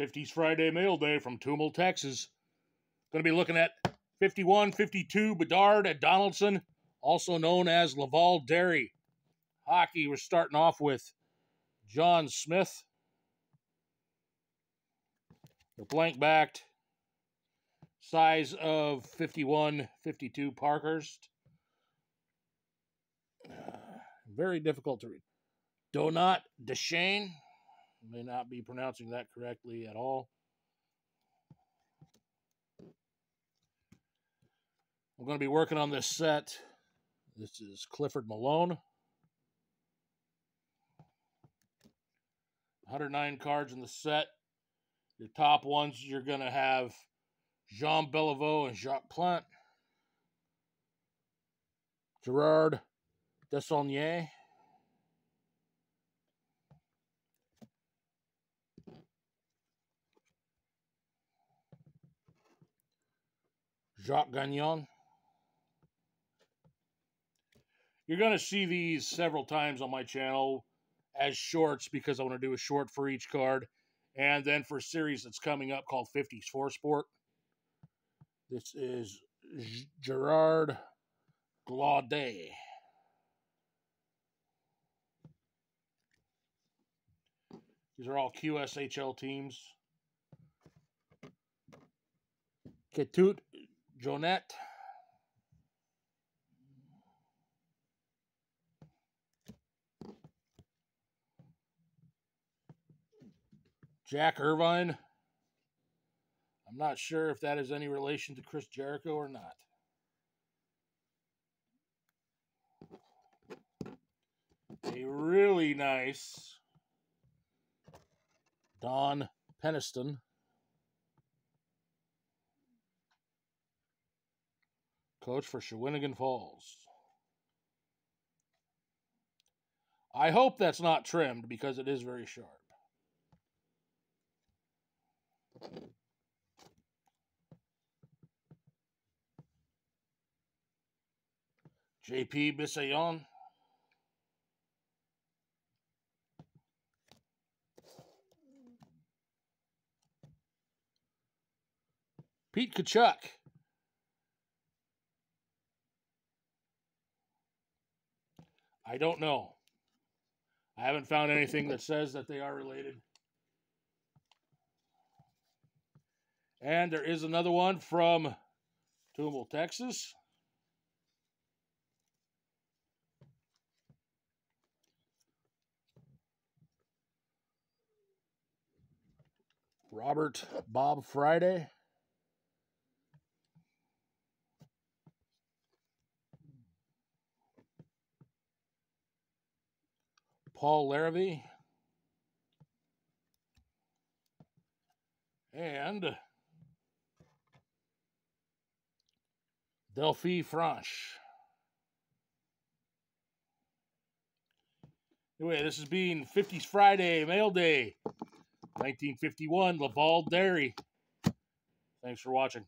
50s Friday Mail Day from Tomball, Texas. Going to be looking at 51 52 Bedard at Donaldson, also known as Laval Dairy. Hockey, we're starting off with John Smith. The blank backed, size of 51 52 Parkhurst. very difficult to read. Donat Deshane. May not be pronouncing that correctly at all. I'm going to be working on this set. This is Clifford Malone. 109 cards in the set. Your top ones, you're going to have Jean Beliveau and Jacques Plante. Gerard Desaulniers. Jacques Gagnon. You're going to see these several times on my channel as shorts because I want to do a short for each card. And then for a series that's coming up called 50s for Sport. This is Gerard Glaudet. These are all QSHL teams. Ketut Jonette. Jack Irvine. I'm not sure if that is any relation to Chris Jericho or not. A really nice Don Peniston. Coach for Shawinigan Falls. I hope that's not trimmed because it is very sharp. JP Bissayon. Pete Tkachuk. I don't know. I haven't found anything that says that they are related. And there is another one from Tomball, Texas. Robert Bob Friday. Paul Larrivee. And Delphi Franche. Anyway, this is being 50s Friday, Mail Day, 1951, Laval Dairy. Thanks for watching.